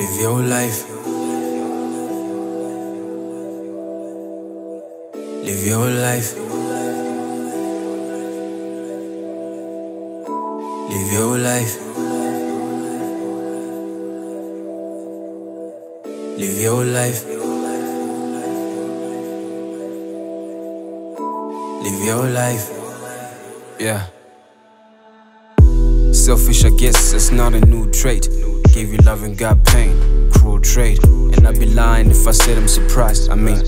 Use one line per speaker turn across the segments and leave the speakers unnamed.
Live your life. Live your life. Live your life. Live your life. Live your life.
Yeah. Selfish, I guess it's not a new trait. Gave you love and got pain, cruel trade. And I'd be lying if I said I'm surprised. I mean,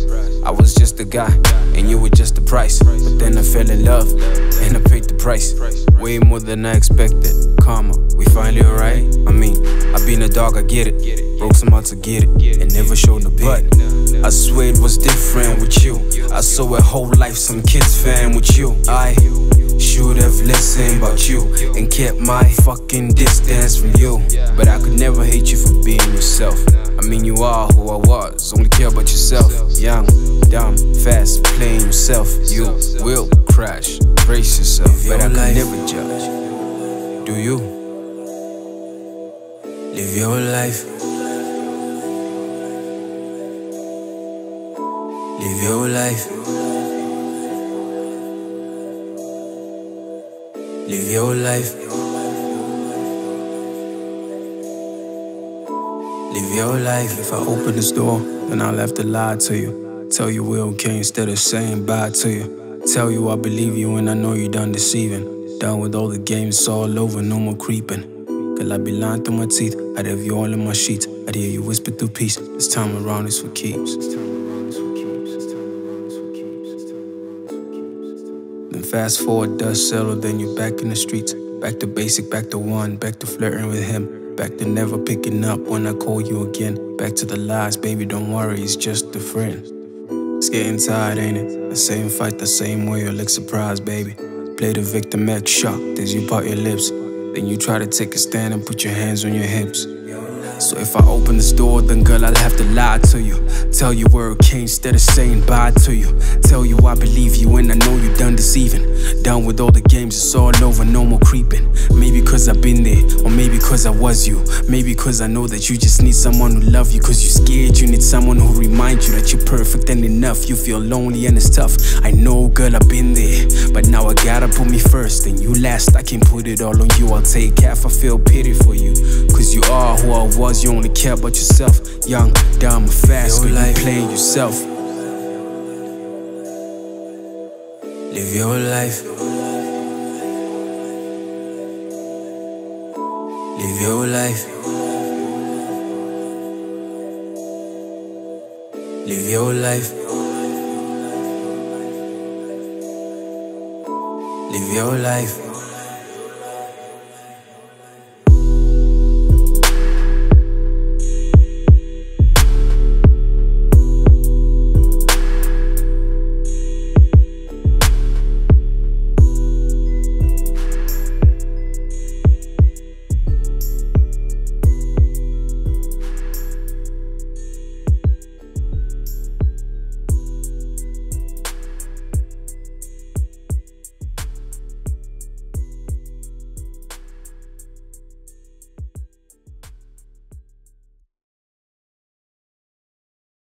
I was just a guy, and you were just the price. But then I fell in love, and I paid the price. Way more than I expected. Karma, we finally alright? I mean, I've been a dog, I get it. Broke some hearts, to get it. And never showed no butt. I swear it was different with you. I saw a whole life, some kids fan with you. I should have listened about you and kept my fucking distance from you. But I could never hate you for being yourself. I mean, you are who I was, only care about yourself. Young, dumb, fast, playing yourself. You will crash, brace yourself. But I could never judge. Do you?
Live your life. Live your life. Live your life. Live your life.
If I open this door, then I'll have to lie to you. Tell you we're okay instead of saying bye to you. Tell you I believe you and I know you done deceiving. Done with all the games, all over, no more creeping. Girl, I be lying through my teeth. I'd have you all in my sheets. I'd hear you whisper through peace. This time around is for keeps. Fast forward, dust settled, then you're back in the streets. Back to basic, back to one, back to flirting with him. Back to never picking up when I call you again. Back to the lies, baby, don't worry, he's just a friend. It's getting tired, ain't it? The same fight, the same way, you look surprised, baby. Play the victim, act shocked as you part your lips. Then you try to take a stand and put your hands on your hips. So if I open this door, then girl, I'll have to lie to you. Tell you we're okay instead of saying bye to you. Tell you I believe you and I know you done deceiving. Done with all the games, it's all over, no more creeping. Maybe cause I've been there, or maybe cause I was you. Maybe cause I know that you just need someone who love you. Cause you're scared, you need someone who remind you that you're perfect enough. You feel lonely and it's tough. I know, girl, I've been there. But now I gotta put me first, and you last. I can put it all on you. I'll take half, I feel pity for you. Cause you are who I was, you only care about yourself. Young, dumb, fast, but you playing yourself.
Live your life. Live your life. Live your life. Live your life.